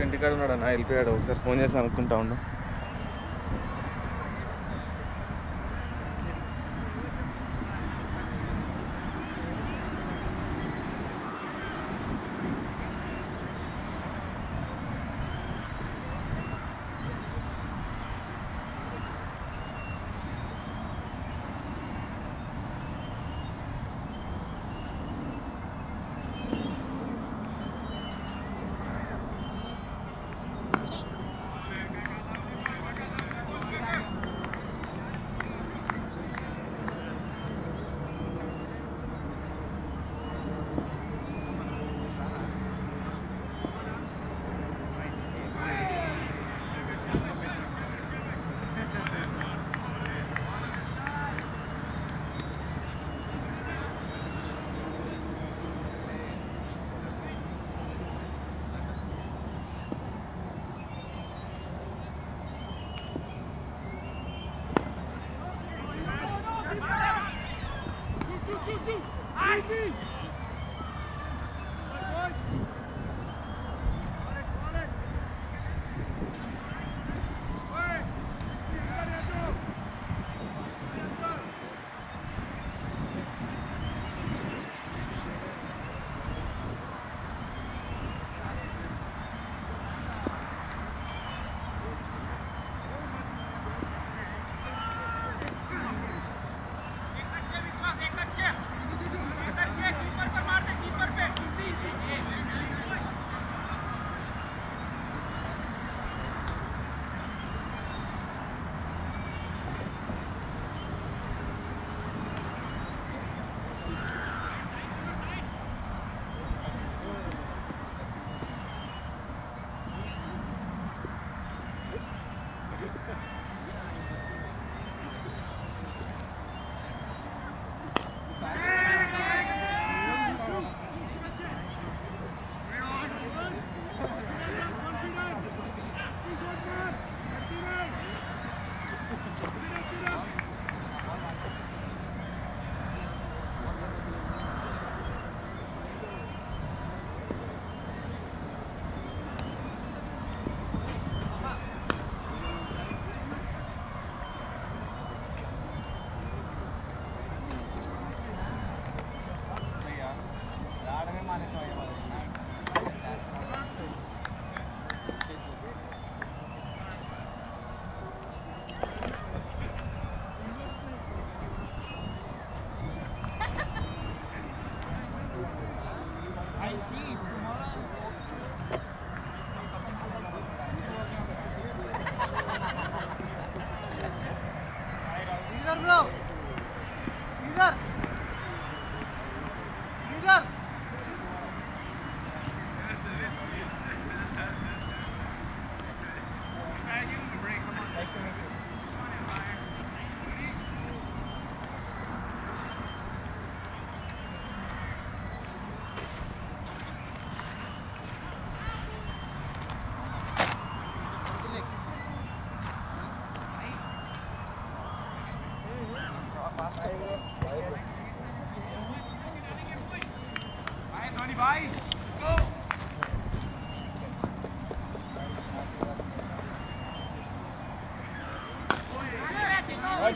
ఇంటికాడ ఉన్నాడు అన్న వెళ్ళిపోయాడు. ఒకసారి ఫోన్ చేసి అనుకుంటా ఉండు.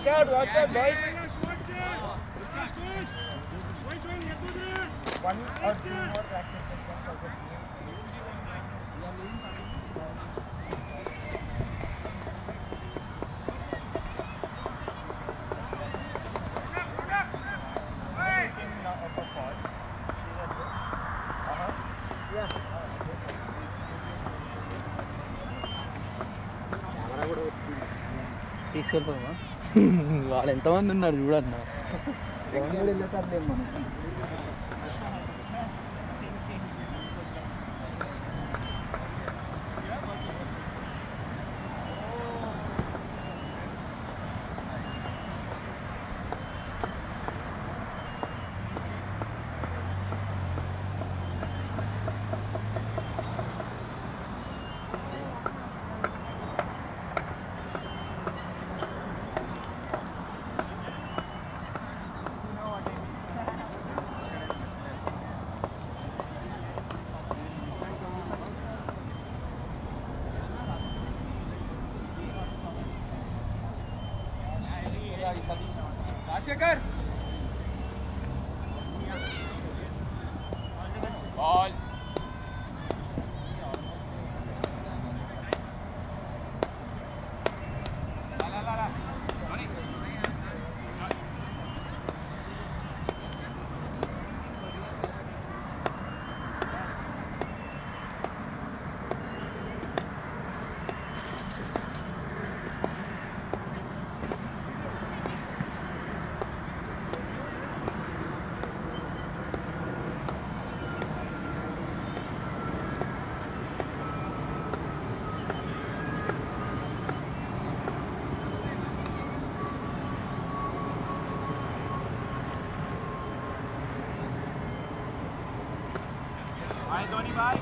Watch out, watch out, boys. One or two more practice sessions as a team. ಸ್ವಲ್ಪ వాళ్ళు ఎంతమంది ఉన్నారు చూడన్నా Bye.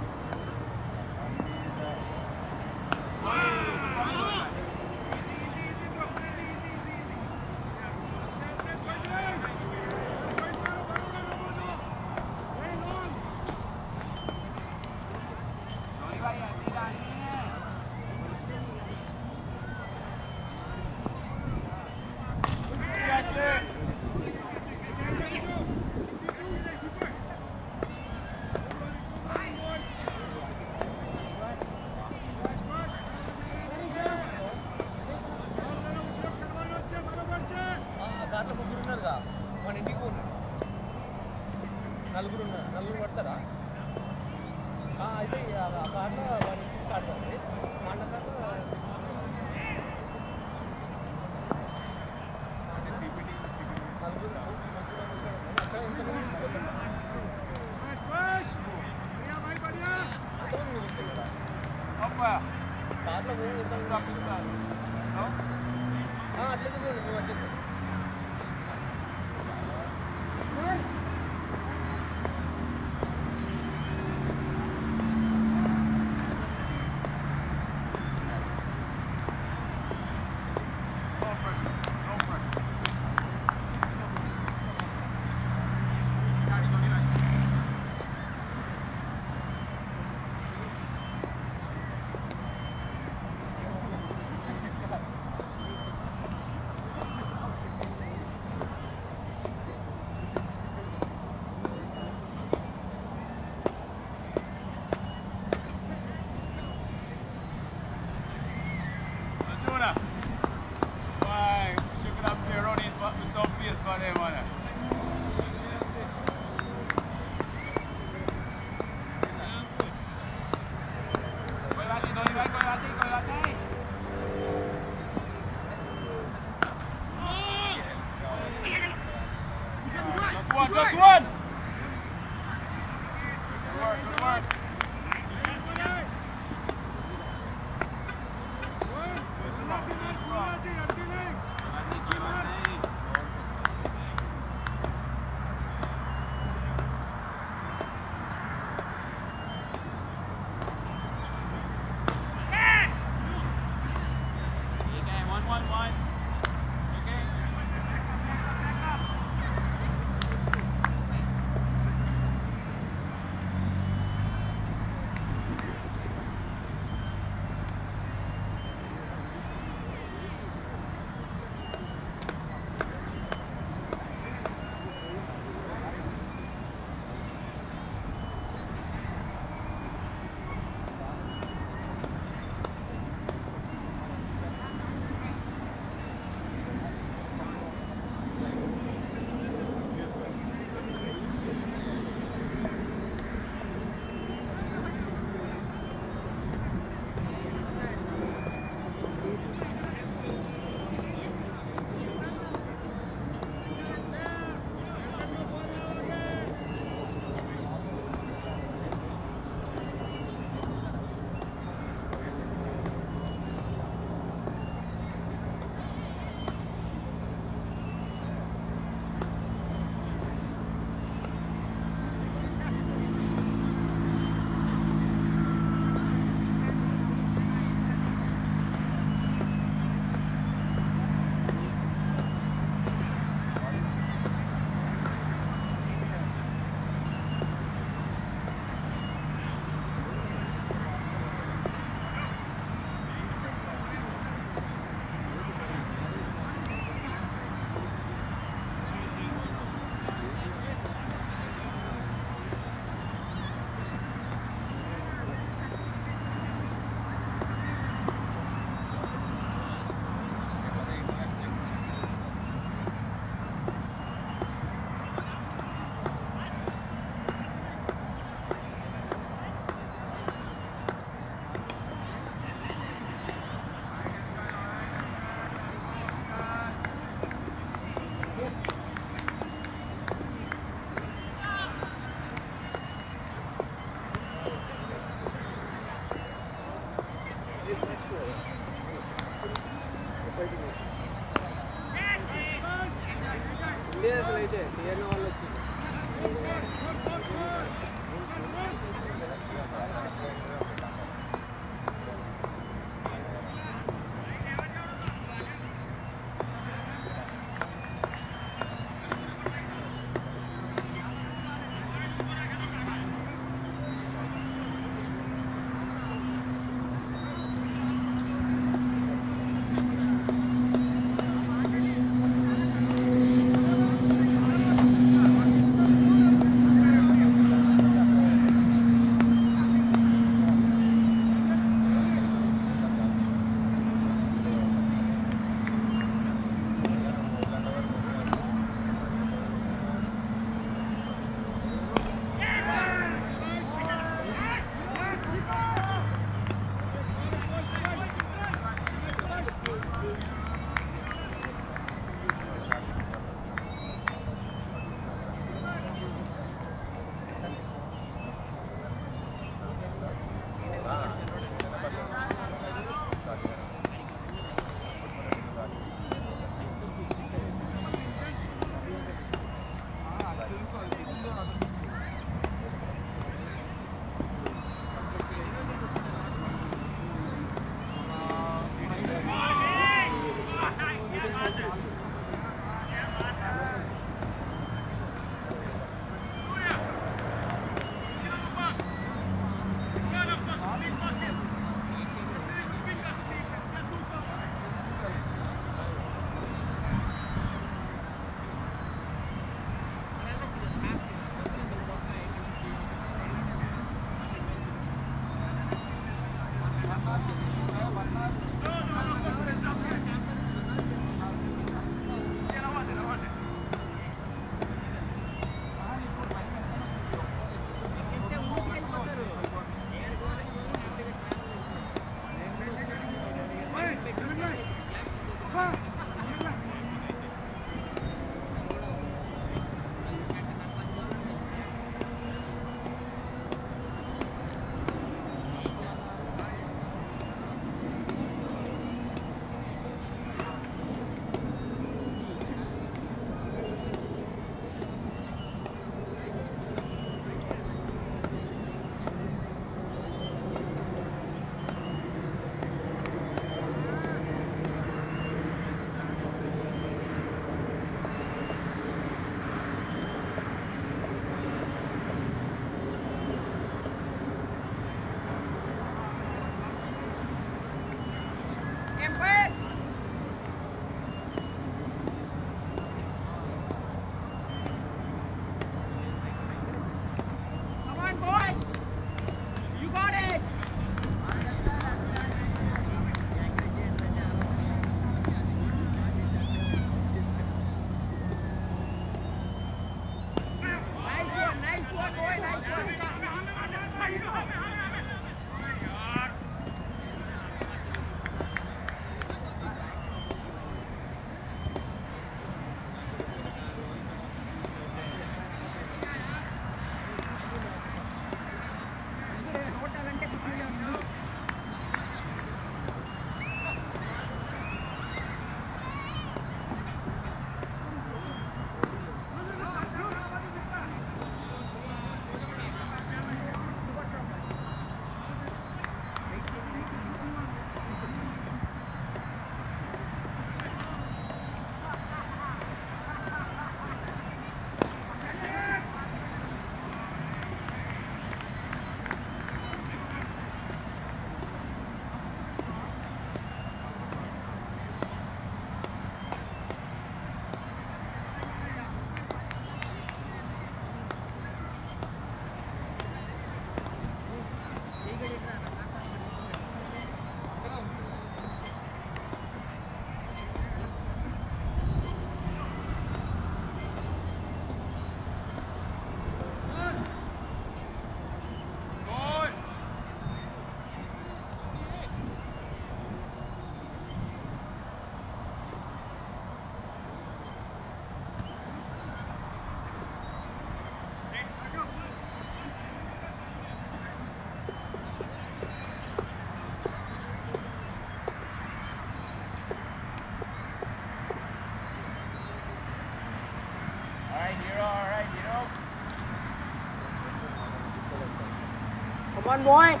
want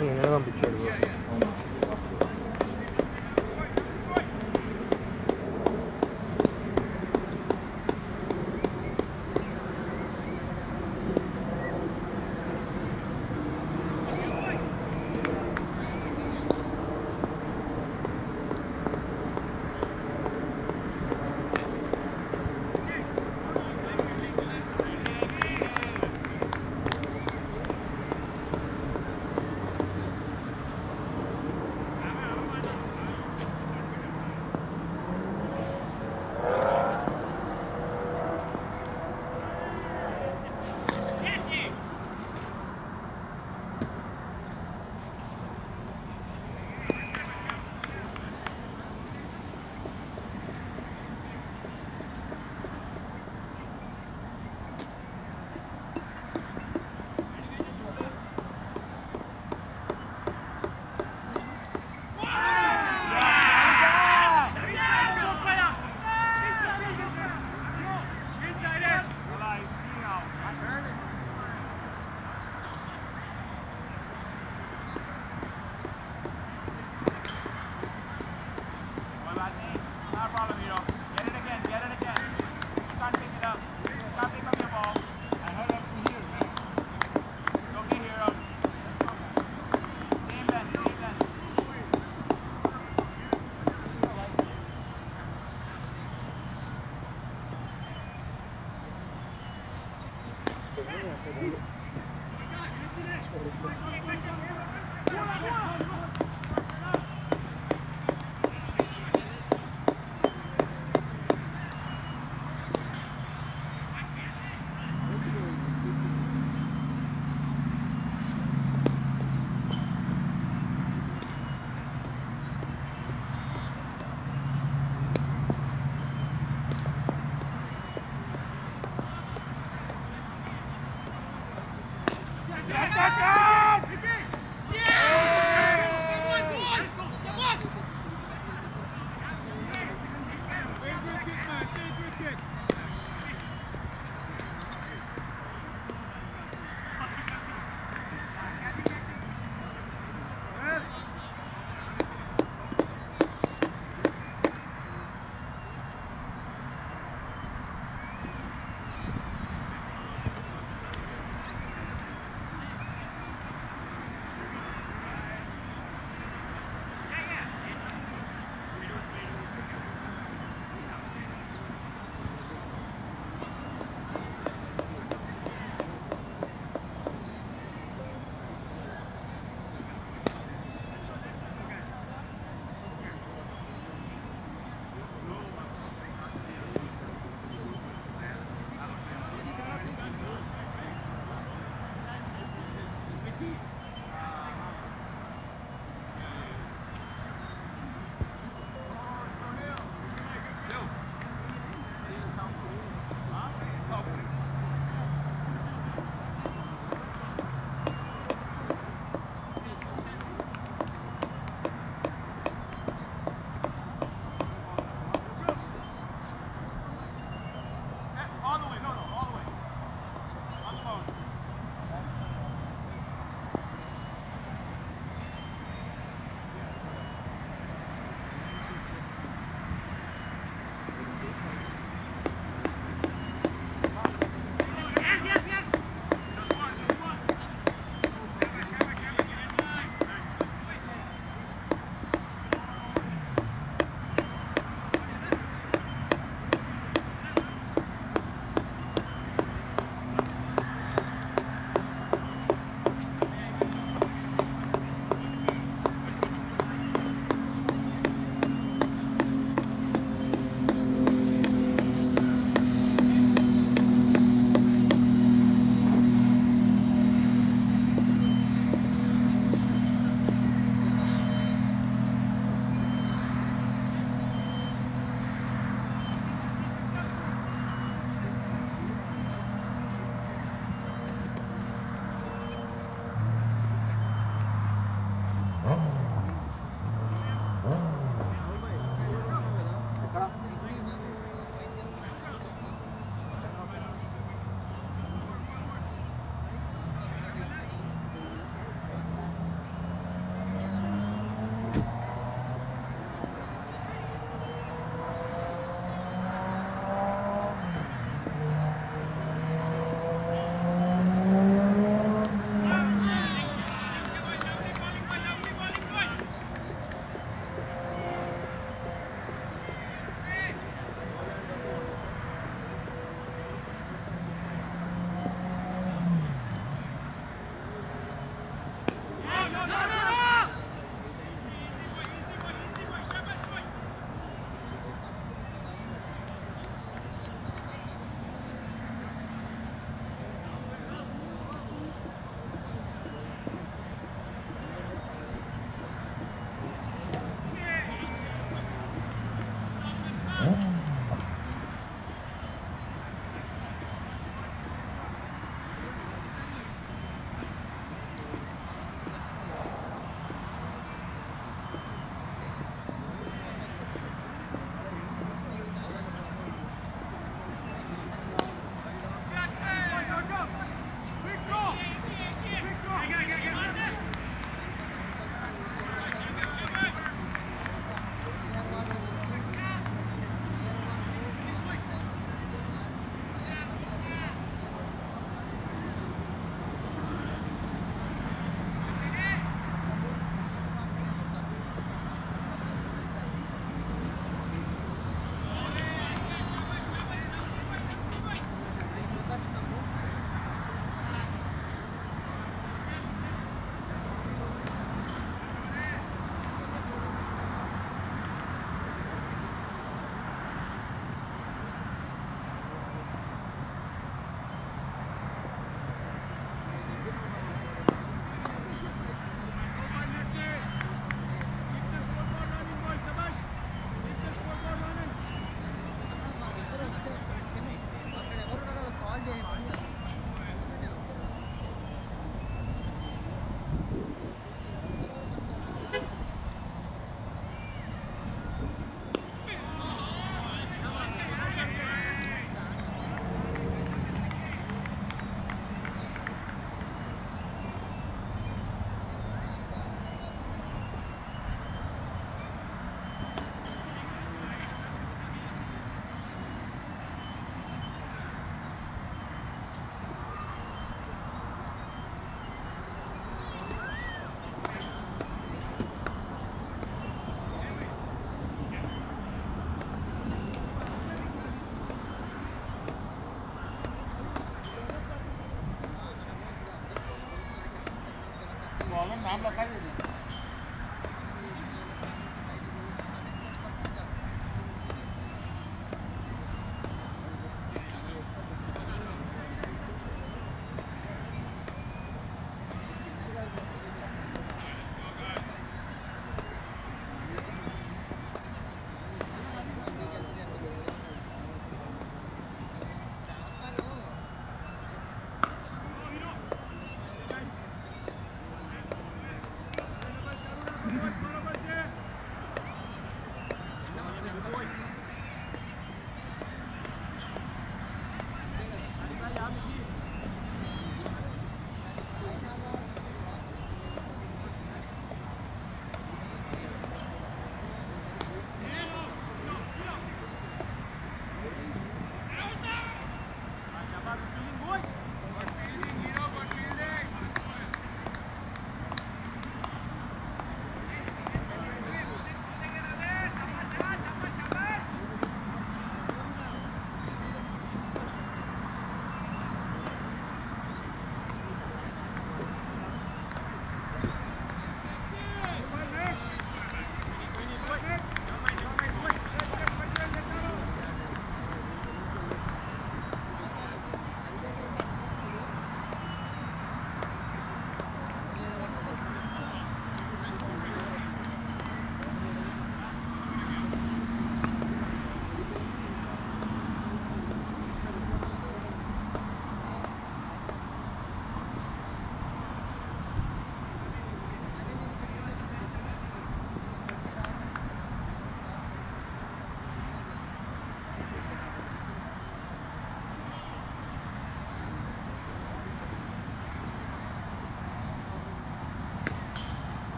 fucking Instagram picture. Pablo Calle.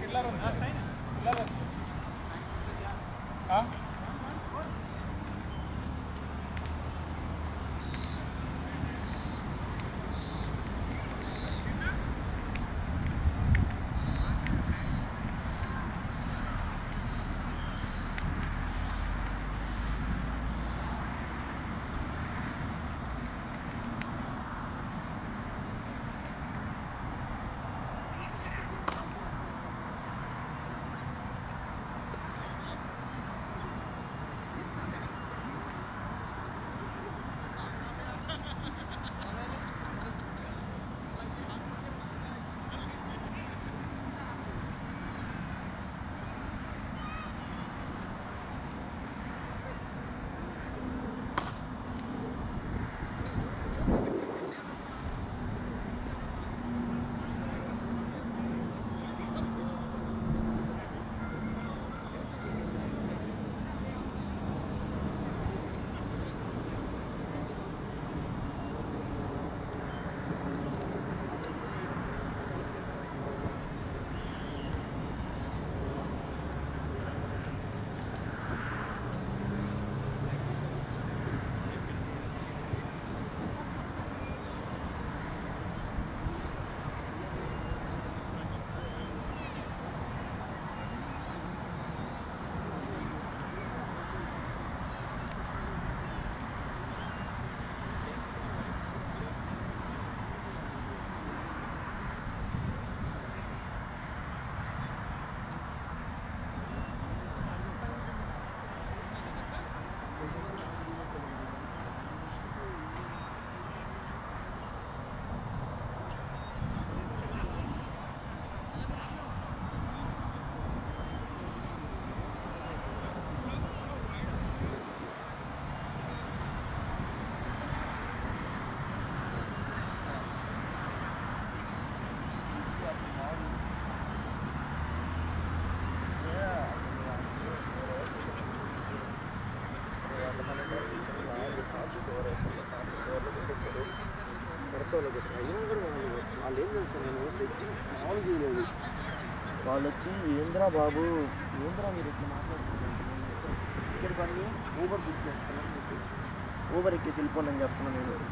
जिल्ला వాళ్ళు వచ్చి ఏంద్రా బాబు ఏంద్రా మీరు ఇట్లా మాట్లాడుతున్నారు? ఇక్కడ పని ఊబర్ బుక్ చేస్తున్నాను మీకు ఊబర్ ఎక్కేసి వెళ్ళిపోండి అని చెప్తున్నాను నేను.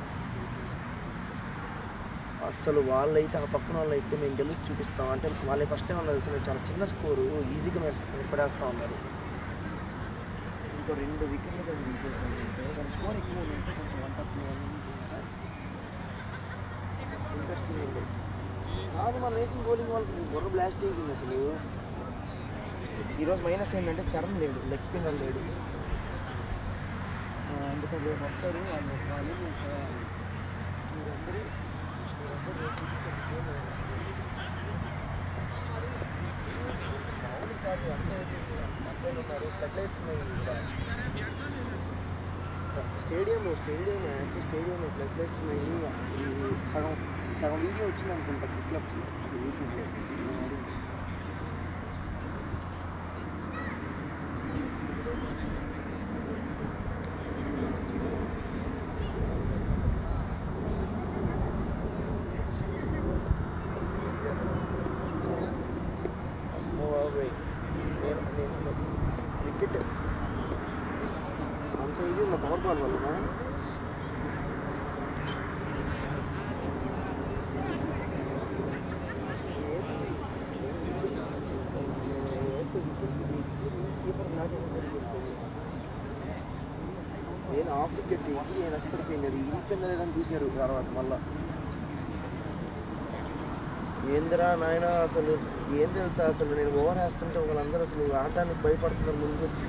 అసలు వాళ్ళైతే ఆ పక్కన వాళ్ళు అయితే మేము గెలిచి చూపిస్తాం. అంటే వాళ్ళే ఫస్ట్ టైం ఉన్నారు తెలుసు? చాలా చిన్న స్కోరు ఈజీగా మేము పడేస్తూ ఉన్నారు. ఇంకో రెండు వికెట్లు కానీ తీసేసాను దాని స్కోర్ ఎక్కువ ఉందంటే కొంచెం వన్ వన్ ఇంట్రెస్టింగ్ కాదు మనం వేసిన బౌలింగ్ వాళ్ళకి బుర్ర బ్లాస్టింగ్ ఉంది అసలు? ఈరోజు మైనస్ ఏంటంటే చరణ్ లేడు లెగ్ స్పిన్నర్ లేడు అందుకని వస్తారు ఇక్కడ stadium stadium actual stadium flood lights ఉన్నాయి సగం. sea, un vídeo chino con la que నేను ఆఫ్ వికెట్ నేను ఎక్కడిపోయింది? అది ఇరిగిపోయిందా లేదని చూశారు తర్వాత మళ్ళా. ఏందిరా నాయన అసలు? ఏం తెలుసా అసలు? నేను ఓవర్ వేస్తుంటే వాళ్ళందరూ అసలు ఆటానికి భయపడుతున్నారు ముందు. వచ్చి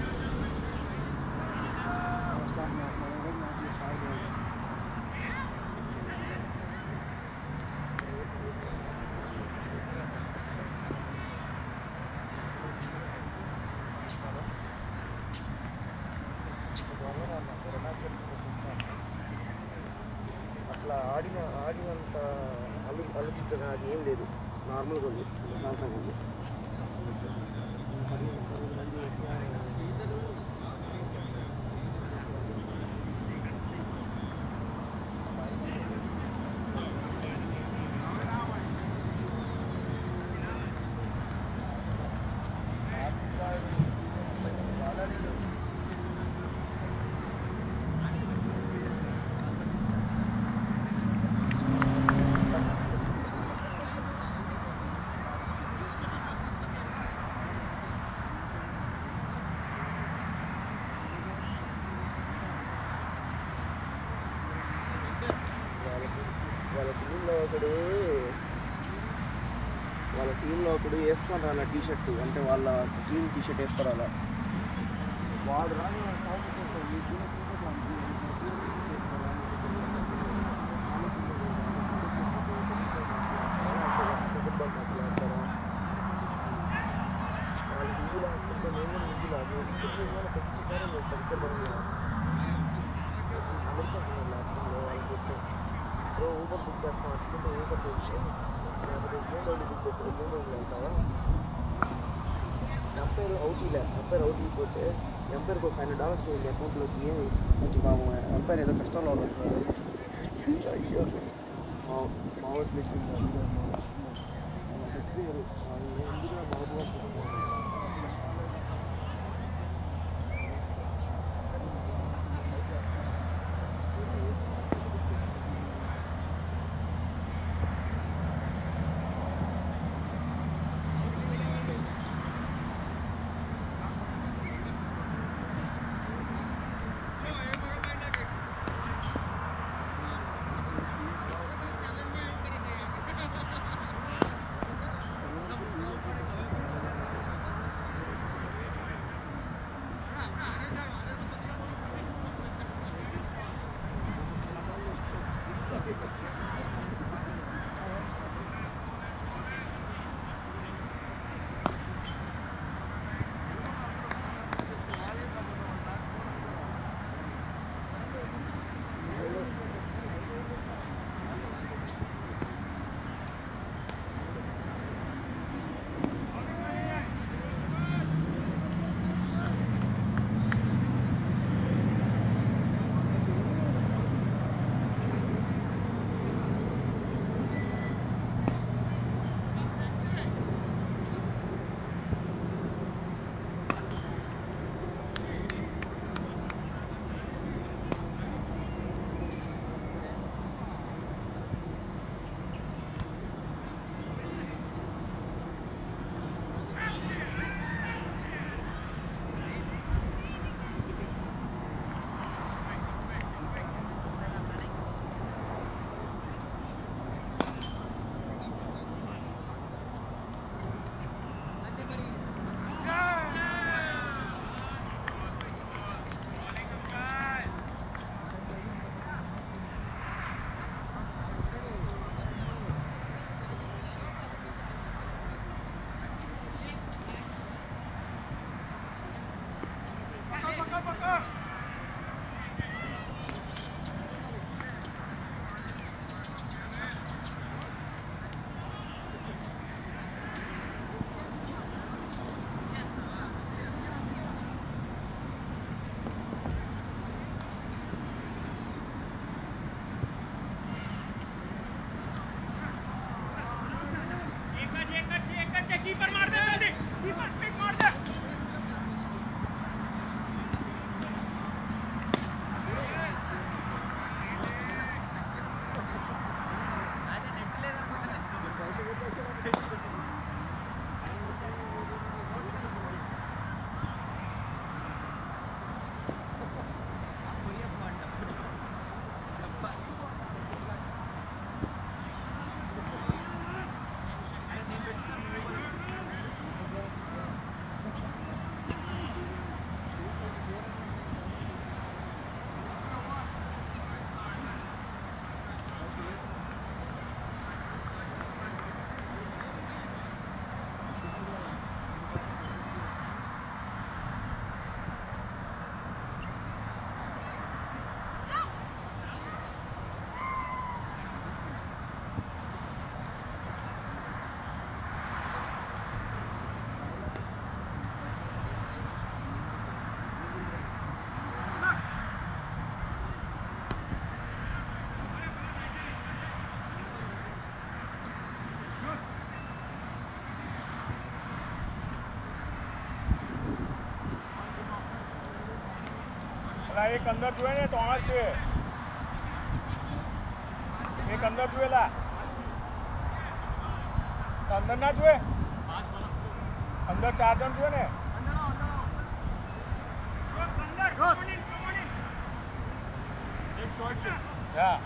వేసుకొని రాలా టీ షర్ట్ అంటే వాళ్ళ గ్రీన్ టీ షర్ట్ వేసుకోరాలా వాడు એક અંદર જોઈએ ને ત્રણ જ છે એક અંદર જોયેલા અંદર ના જોઈએ અંદર ચાર જણ જોઈએ ને એક શોર્ટ છે હા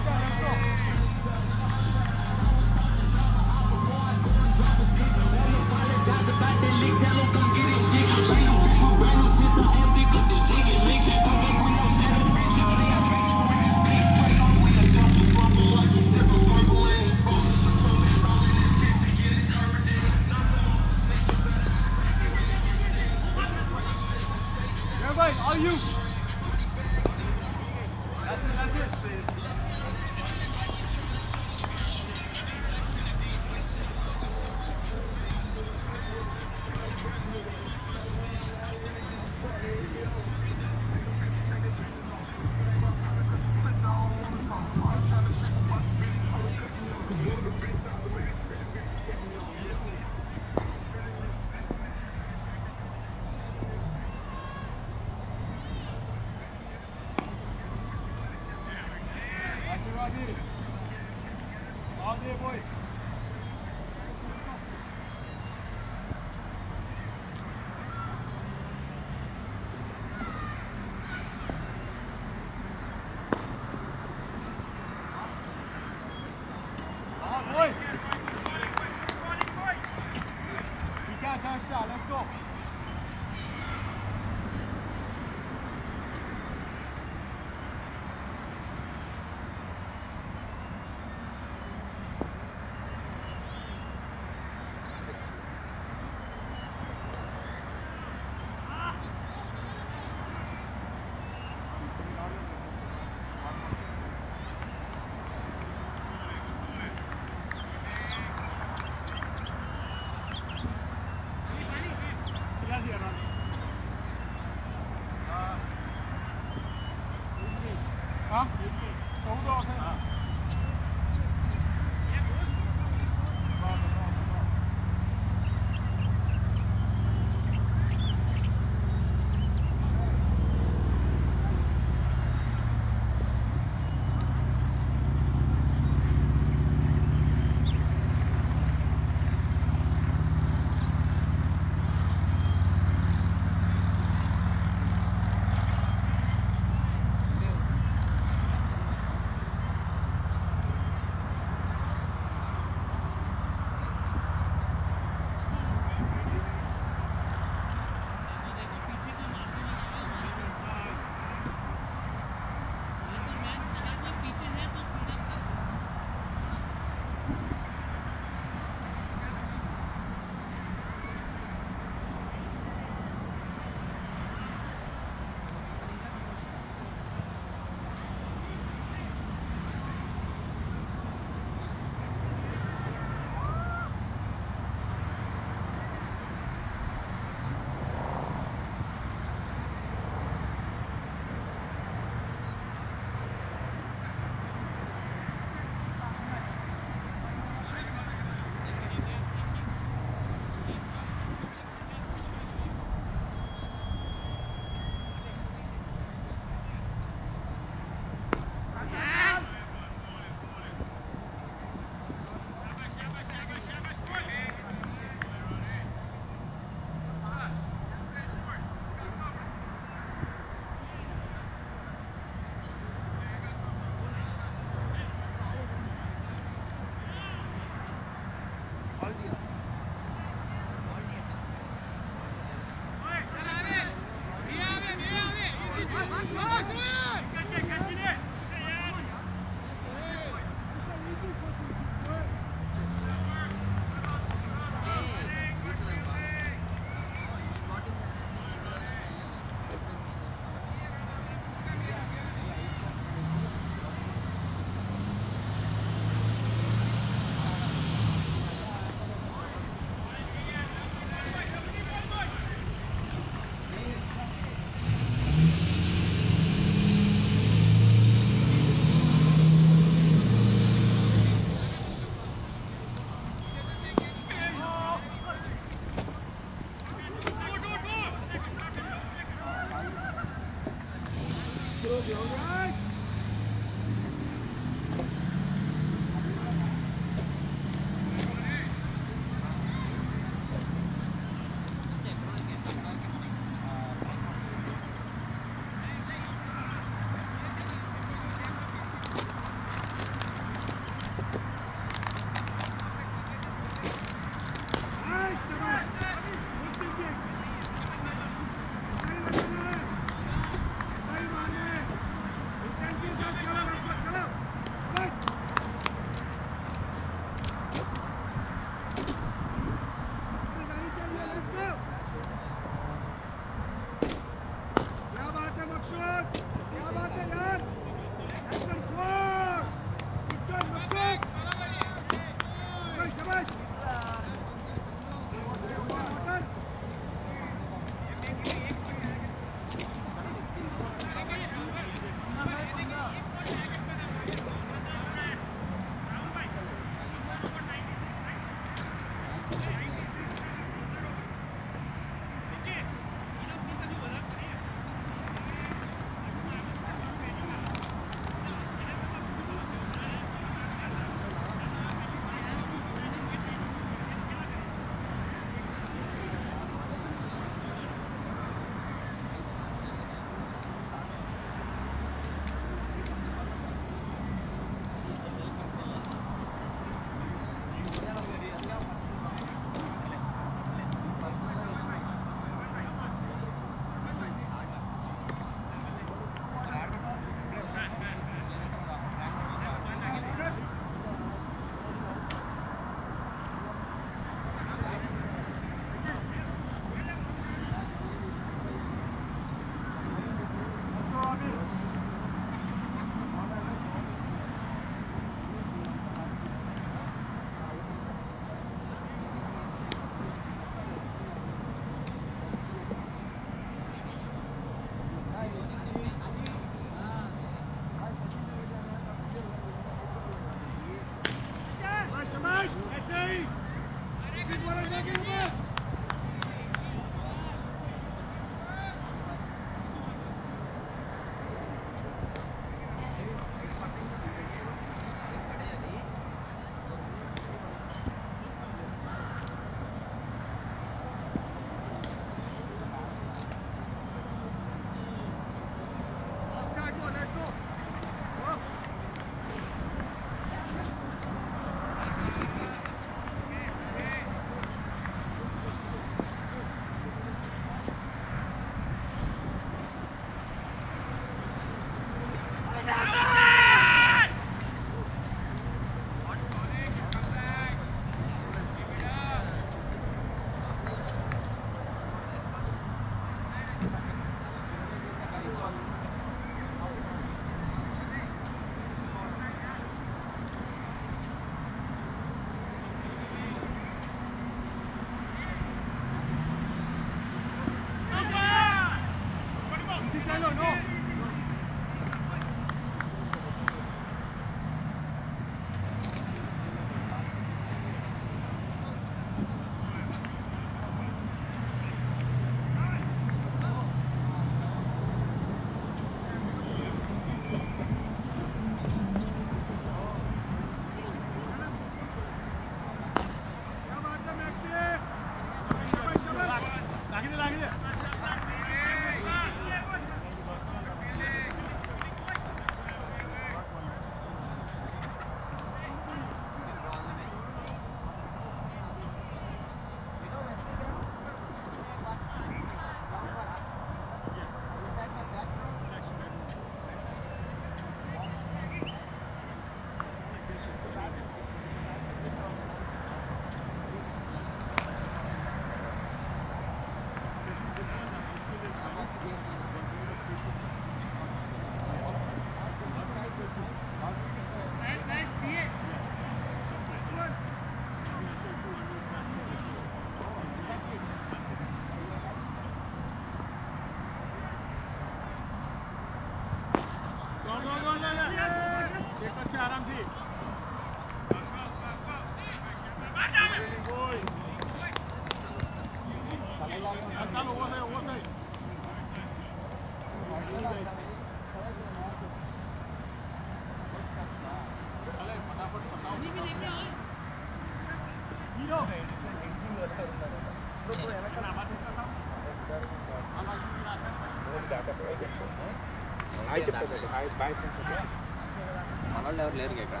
ఎవరు లేరు ఇక్కడ?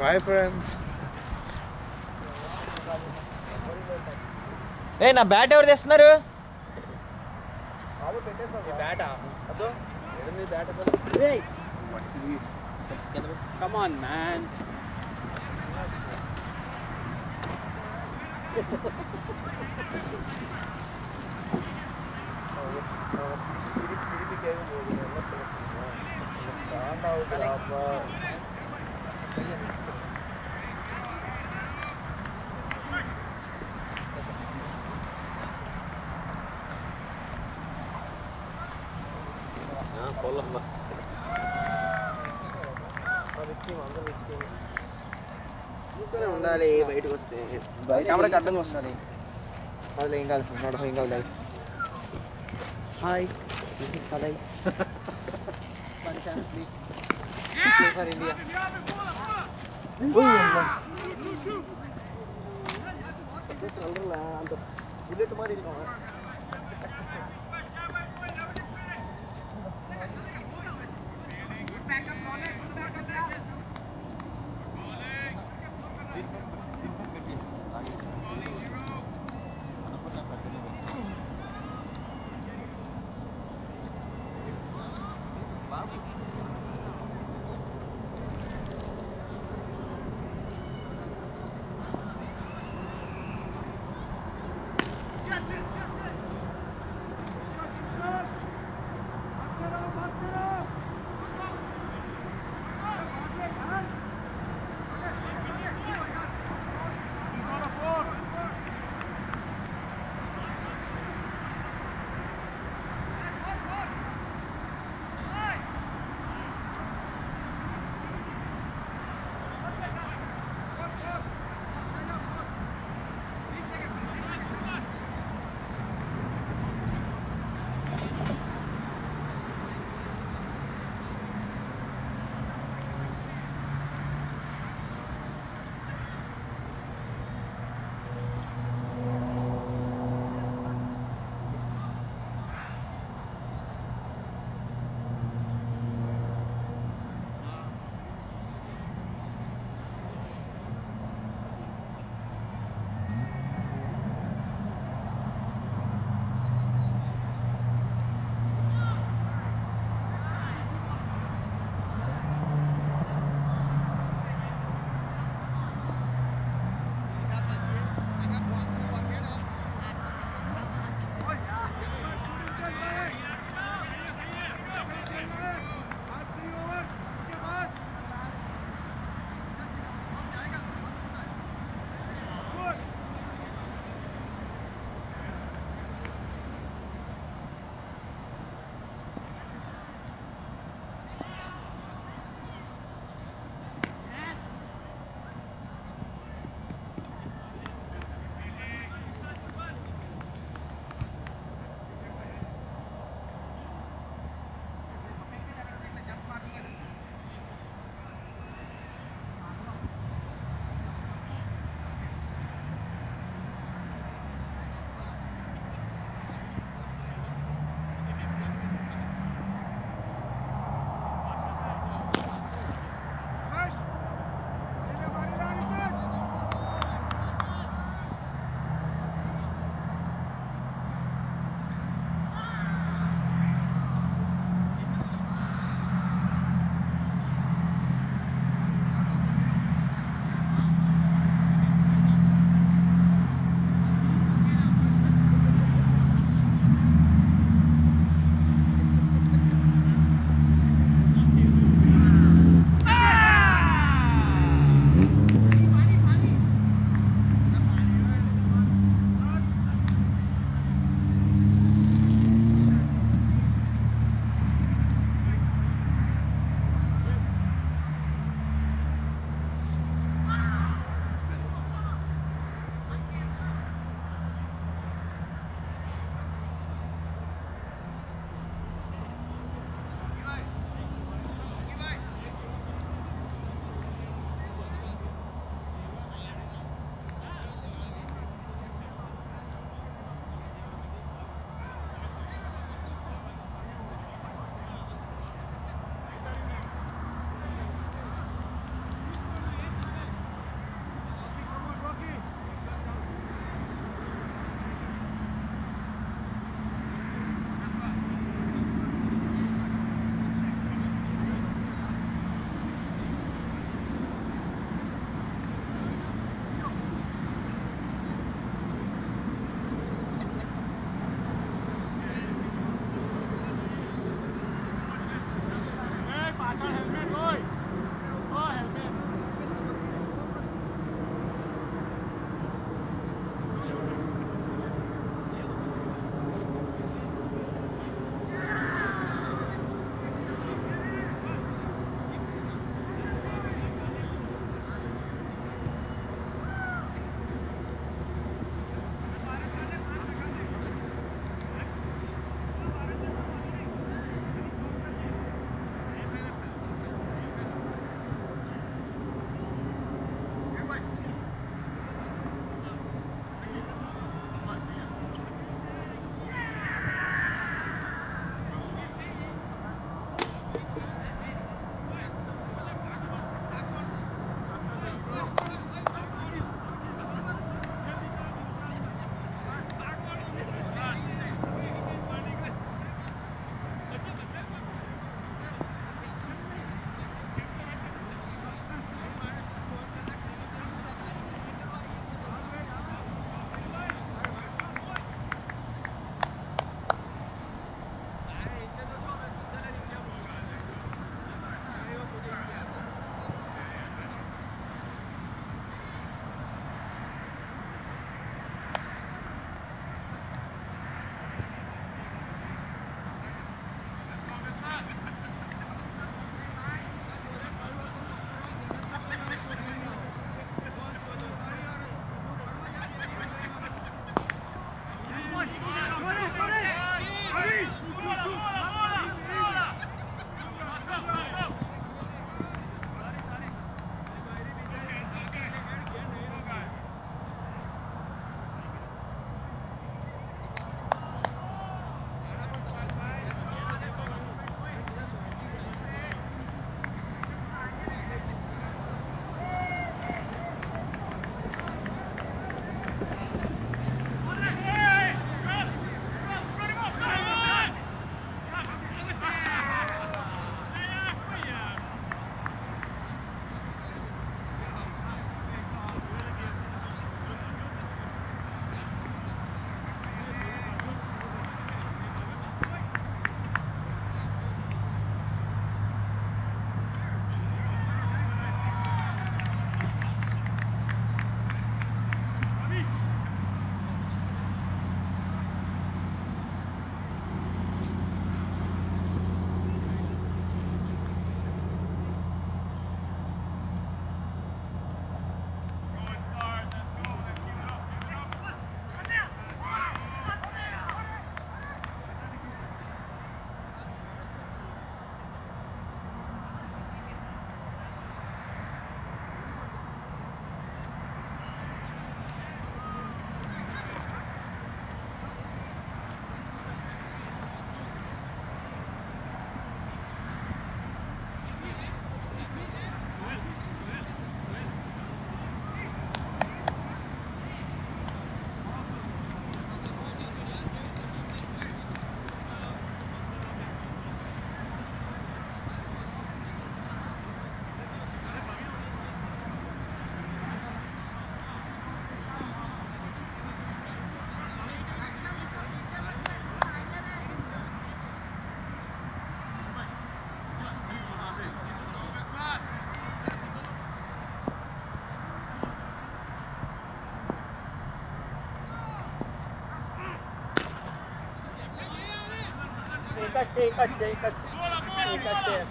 బాయ్ ఫ్రెండ్స్ ఏ నా బ్యాట్ ఎవరు తెస్తున్నారు? కెమెరాకి అడ్డంగా వస్తుంది అదిలే ఏం కాదు నడవ ఏం కాదు hi this is Kalai for India அந்த புல்லட் மாதிரி இருக்கும் Cacei, cacei, cacei. Bola, bola, bola!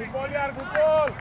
Fútbol, fútbol.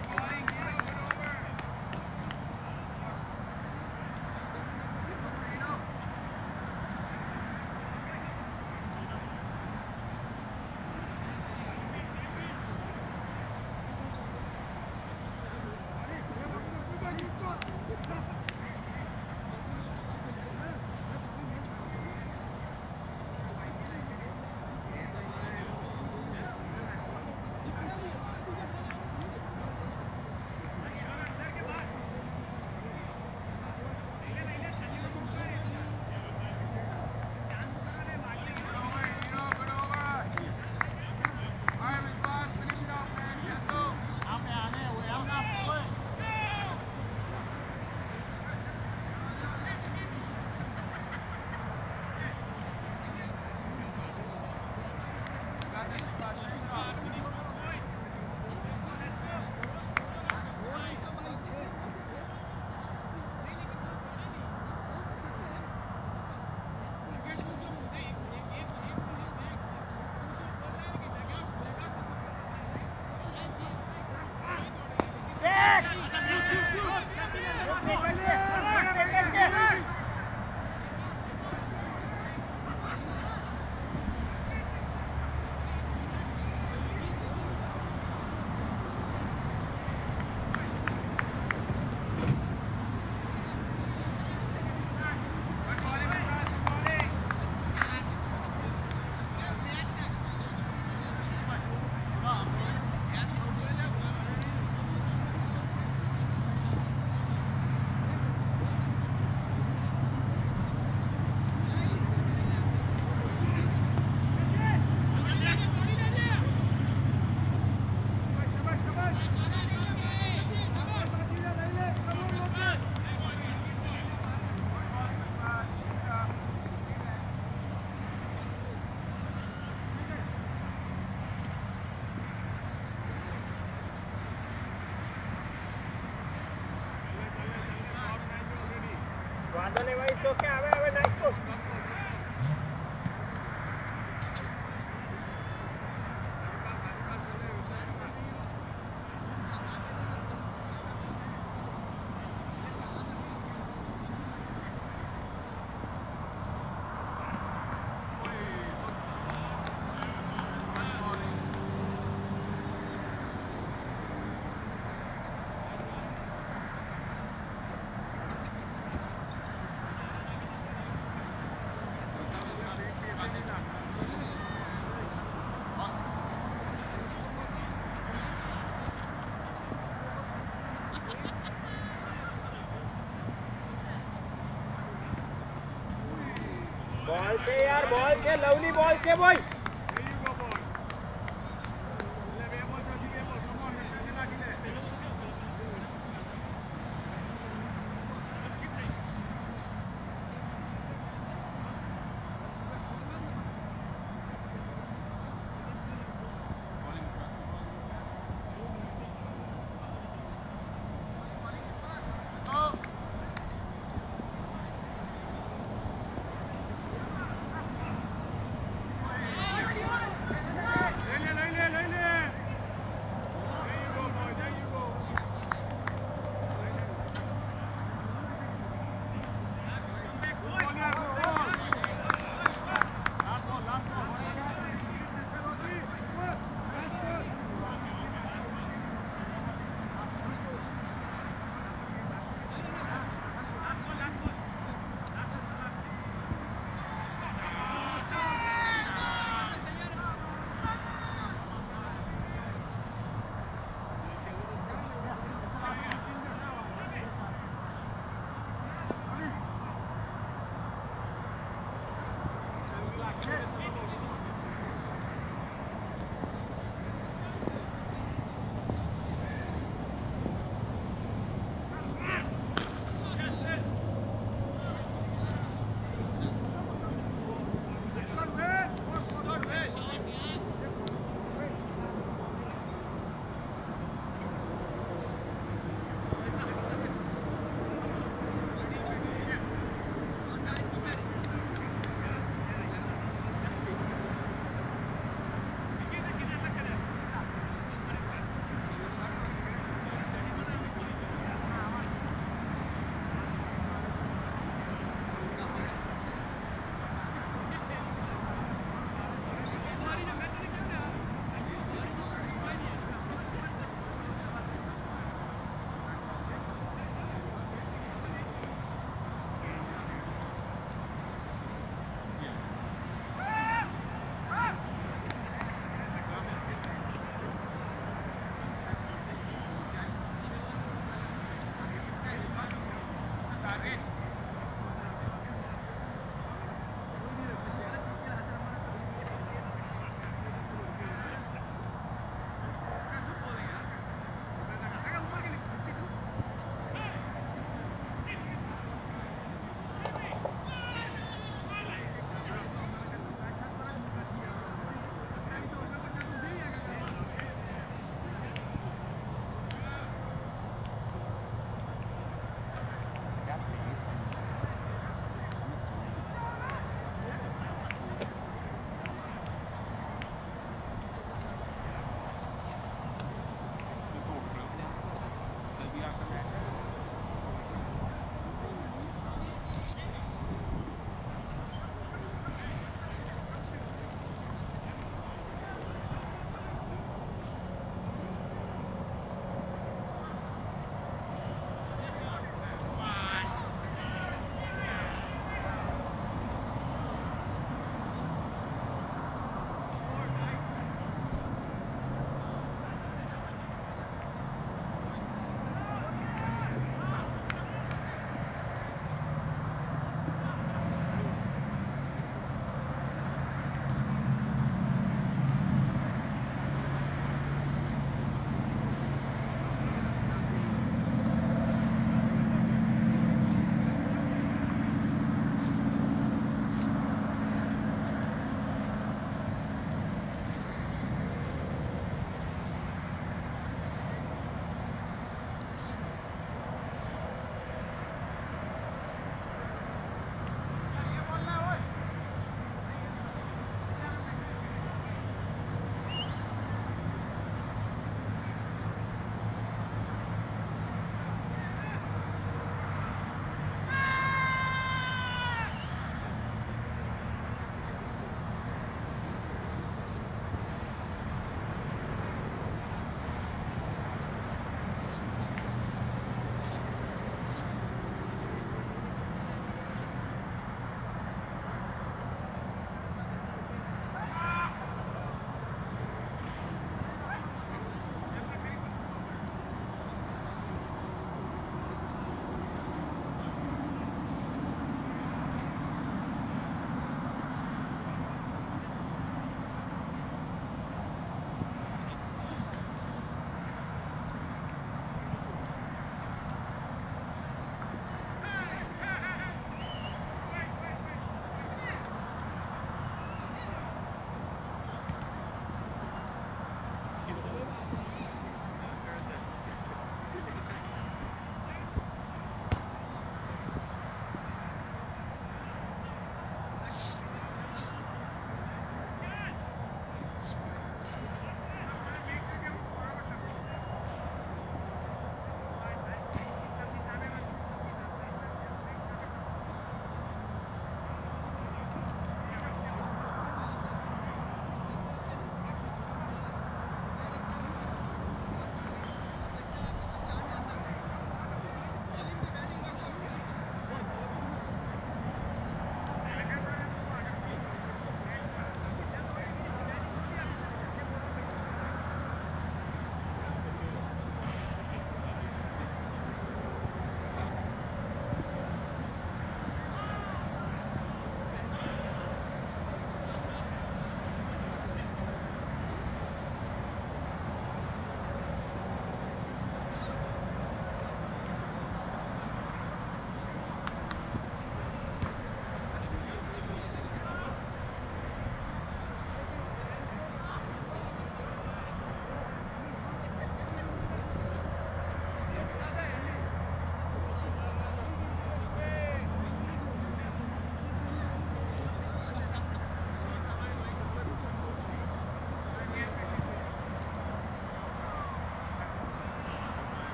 Dándole va a ball के लवली बॉल के बॉय